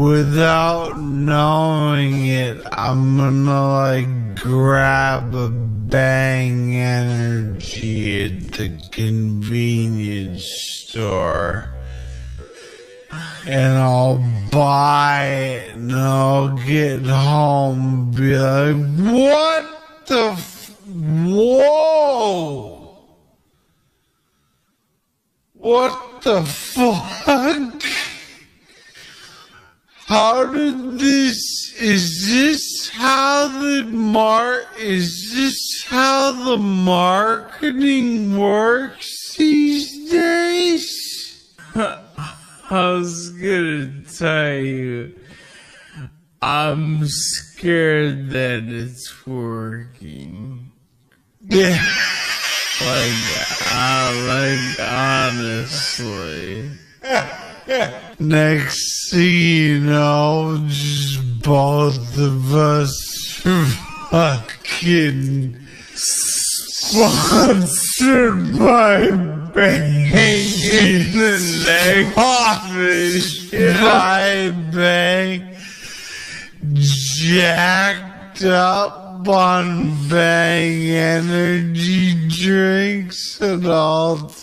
without knowing it, I'm gonna like grab a bang energy at the convenience store. And I'll buy it and I'll get home and be like, what the f- whoa! What the fuck? How did this, is this how the mar, is this how the marketing works these days? I was gonna tell you, I'm scared that it's working. Yeah. Like, I like, honestly. Next thing you know, just both of us fucking sponsored by Bang in the next office. By Bang. Jacked up on Bang energy drinks and I'll